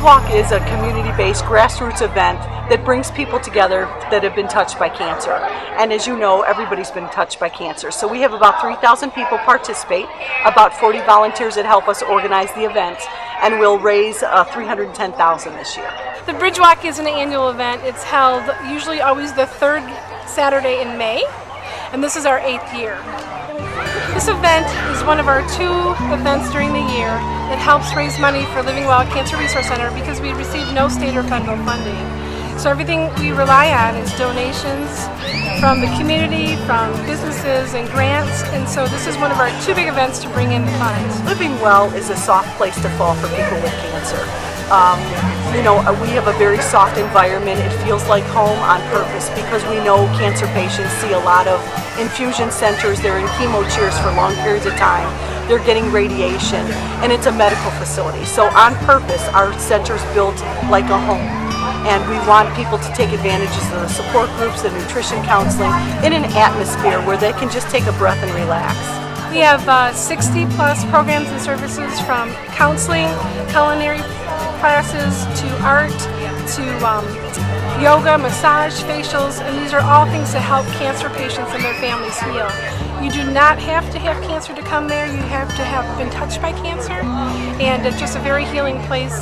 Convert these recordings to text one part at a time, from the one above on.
Walk is a community-based grassroots event that brings people together that have been touched by cancer. And as you know, everybody's been touched by cancer. So we have about 3,000 people participate, about 40 volunteers that help us organize the event, and we'll raise uh, 310,000 this year. The Bridge Walk is an annual event. It's held usually always the third Saturday in May, and this is our eighth year. This event is one of our two events during the year that helps raise money for Living Well Cancer Resource Center because we receive no state or federal funding. So everything we rely on is donations from the community, from businesses and grants, and so this is one of our two big events to bring in the funds. Living Well is a soft place to fall for people with cancer. Um, you know, uh, we have a very soft environment. It feels like home on purpose because we know cancer patients see a lot of infusion centers. They're in chemo chairs for long periods of time. They're getting radiation, and it's a medical facility. So on purpose, our center's built like a home. And we want people to take advantages of the support groups, the nutrition counseling, in an atmosphere where they can just take a breath and relax. We have uh, 60 plus programs and services from counseling, culinary classes to art to um, yoga, massage, facials, and these are all things to help cancer patients and their families heal. You do not have to have cancer to come there. You have to have been touched by cancer, and it's just a very healing place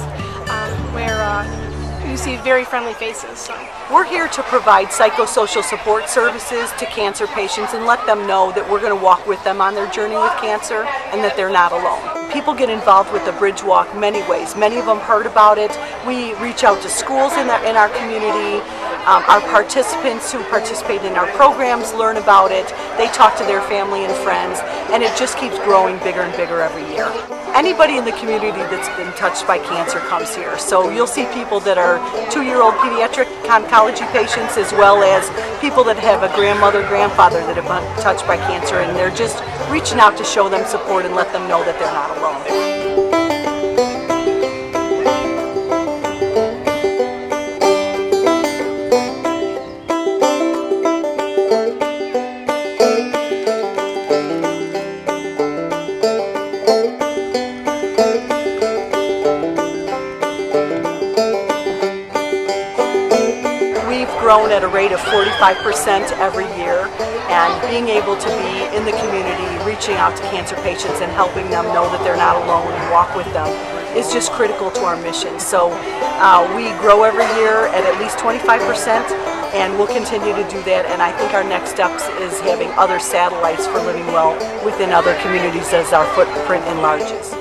um, where uh, you see very friendly faces. So. We're here to provide psychosocial support services to cancer patients and let them know that we're going to walk with them on their journey with cancer and that they're not alone. People get involved with the Bridge Walk many ways. Many of them heard about it. We reach out to schools in, the, in our community. Um, our participants who participate in our programs learn about it. They talk to their family and friends, and it just keeps growing bigger and bigger every year. Anybody in the community that's been touched by cancer comes here. So you'll see people that are two-year-old pediatric oncology patients as well as people that have a grandmother, grandfather that have been touched by cancer, and they're just reaching out to show them support and let them know that they're not alone. Grown at a rate of 45% every year and being able to be in the community, reaching out to cancer patients and helping them know that they're not alone and walk with them is just critical to our mission. So uh, we grow every year at at least 25% and we'll continue to do that and I think our next steps is having other satellites for Living Well within other communities as our footprint enlarges.